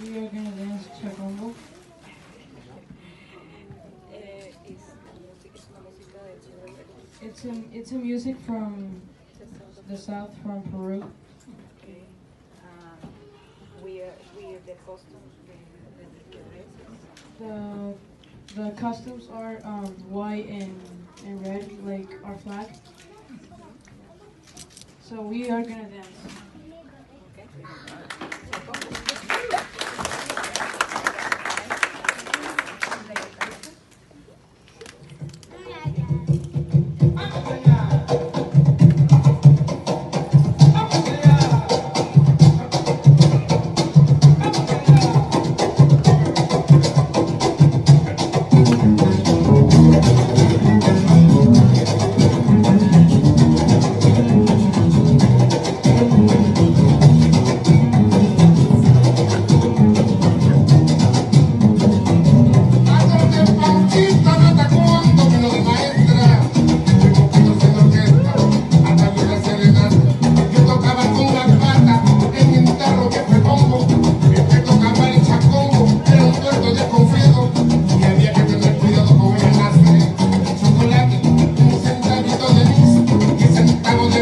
We are going to dance chacongo. It's a, it's a music from the south, from Peru. Okay. Uh, we are, we are the costumes. The, the costumes are um, white and, and red, like our flag. So we are gonna dance. Okay.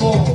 more.